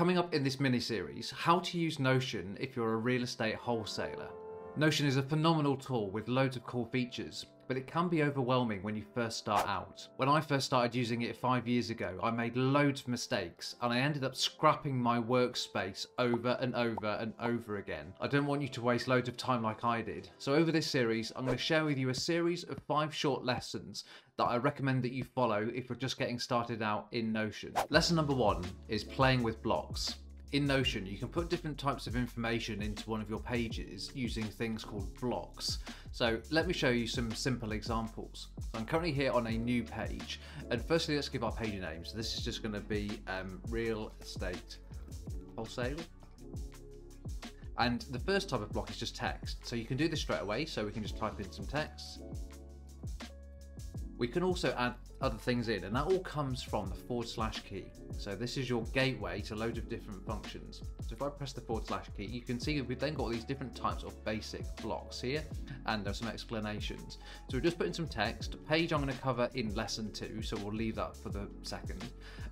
Coming up in this mini series, how to use Notion if you're a real estate wholesaler. Notion is a phenomenal tool with loads of cool features, but it can be overwhelming when you first start out. When I first started using it five years ago, I made loads of mistakes and I ended up scrapping my workspace over and over and over again. I don't want you to waste loads of time like I did. So over this series, I'm going to share with you a series of five short lessons that I recommend that you follow if you're just getting started out in Notion. Lesson number one is playing with blocks in Notion, you can put different types of information into one of your pages using things called blocks. So let me show you some simple examples. I'm currently here on a new page, and firstly, let's give our page a name. So this is just going to be um, real estate wholesale. And the first type of block is just text. So you can do this straight away. So we can just type in some text. We can also add other things in, and that all comes from the forward slash key. So this is your gateway to loads of different functions. So if I press the forward slash key, you can see we've then got these different types of basic blocks here, and there's some explanations. So we're just putting some text. Page I'm going to cover in lesson two, so we'll leave that for the second.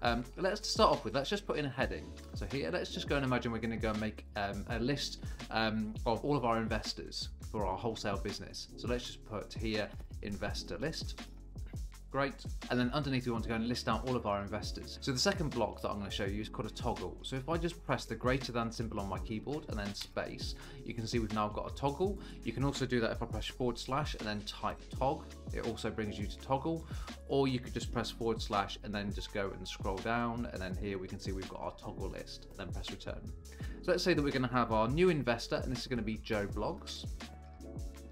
Um, let's start off with, let's just put in a heading. So here, let's just go and imagine we're going to go and make um, a list um, of all of our investors for our wholesale business. So let's just put here investor list. Great. And then underneath we want to go and list out all of our investors. So the second block that I'm going to show you is called a toggle. So if I just press the greater than symbol on my keyboard and then space, you can see we've now got a toggle. You can also do that if I press forward slash and then type tog. It also brings you to toggle. Or you could just press forward slash and then just go and scroll down. And then here we can see we've got our toggle list. Then press return. So let's say that we're going to have our new investor and this is going to be Joe Bloggs.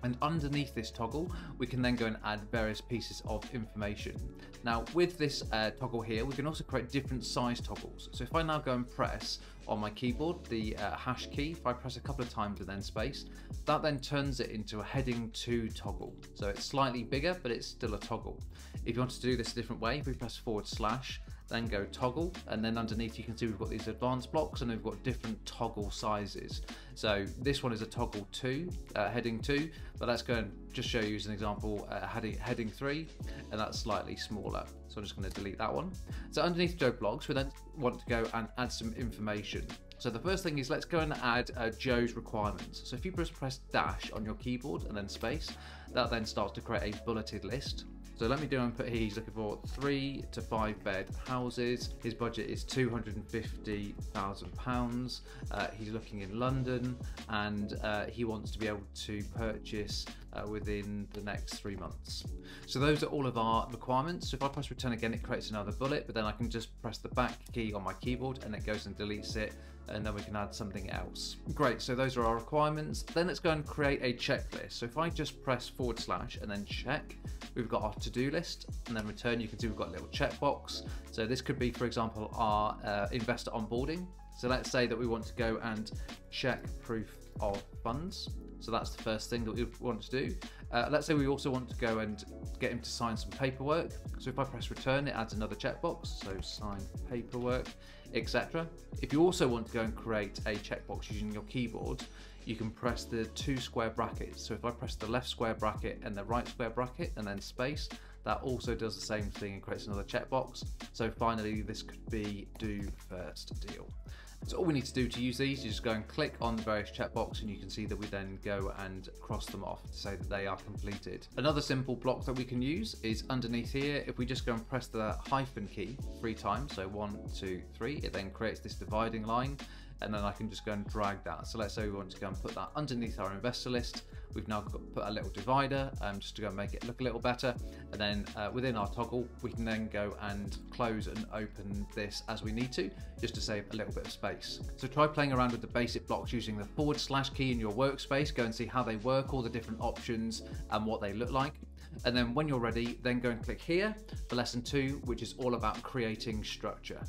And underneath this toggle, we can then go and add various pieces of information. Now with this uh, toggle here, we can also create different size toggles. So if I now go and press on my keyboard, the uh, hash key, if I press a couple of times and then space, that then turns it into a heading 2 toggle. So it's slightly bigger, but it's still a toggle. If you want to do this a different way, if we press forward slash, then go toggle and then underneath you can see we've got these advanced blocks and we've got different toggle sizes so this one is a toggle 2 uh, heading 2 but let's go and just show you as an example uh, heading, heading 3 and that's slightly smaller so I'm just going to delete that one so underneath Joe Bloggs we then want to go and add some information so the first thing is let's go and add uh, Joe's requirements. So if you press press dash on your keyboard and then space, that then starts to create a bulleted list. So let me do and put he's looking for three to five bed houses. His budget is £250,000. Uh, he's looking in London and uh, he wants to be able to purchase uh, within the next three months. So those are all of our requirements. So if I press return again, it creates another bullet, but then I can just press the back key on my keyboard and it goes and deletes it and then we can add something else. Great, so those are our requirements. Then let's go and create a checklist. So if I just press forward slash and then check, we've got our to-do list and then return, you can see we've got a little checkbox. So this could be, for example, our uh, investor onboarding. So let's say that we want to go and check proof of funds. So that's the first thing that we want to do. Uh, let's say we also want to go and get him to sign some paperwork. So if I press return, it adds another checkbox. So sign paperwork, etc. If you also want to go and create a checkbox using your keyboard, you can press the two square brackets. So if I press the left square bracket and the right square bracket and then space, that also does the same thing and creates another checkbox. So finally, this could be do first deal. So all we need to do to use these is just go and click on the various checkbox and you can see that we then go and cross them off to say that they are completed. Another simple block that we can use is underneath here, if we just go and press the hyphen key three times, so one, two, three, it then creates this dividing line and then I can just go and drag that. So let's say we want to go and put that underneath our investor list. We've now got put a little divider um, just to go and make it look a little better. And then uh, within our toggle, we can then go and close and open this as we need to, just to save a little bit of space. So try playing around with the basic blocks using the forward slash key in your workspace, go and see how they work, all the different options and what they look like. And then when you're ready, then go and click here for lesson two, which is all about creating structure.